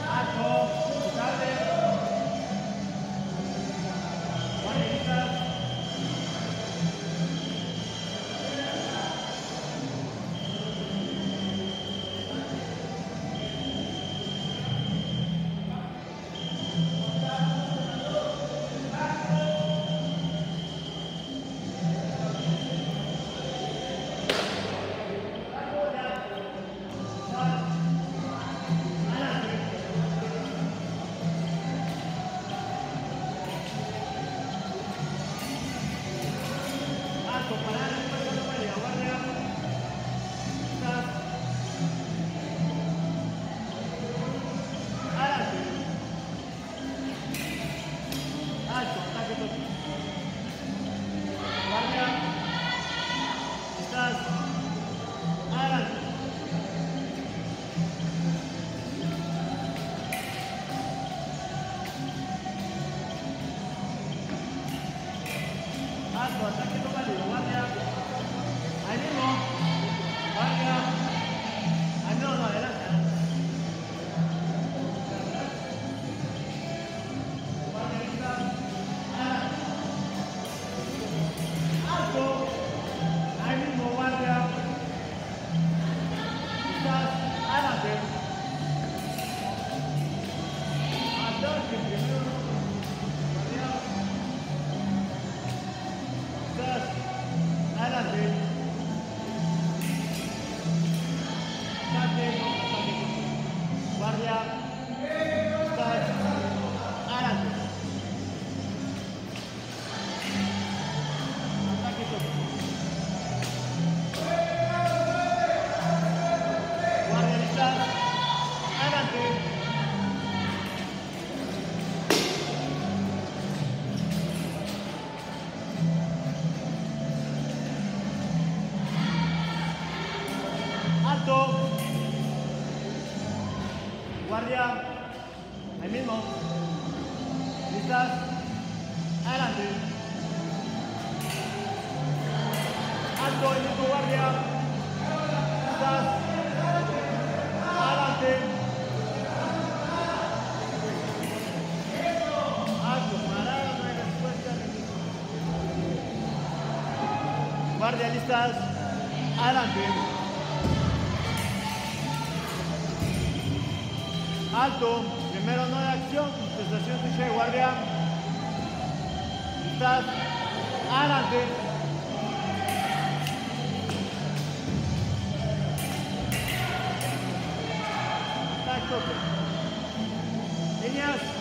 Marco, tarde. trabajo. Guardia. Ahí mismo. ¿Listas? Adelante. Alto, el mismo guardia. ¿Listas? Adelante. Alto, no hay respuesta. Guardia, listas. Adelante. Alto, primero no de acción, contestación de guardia. Estás adelante. Está.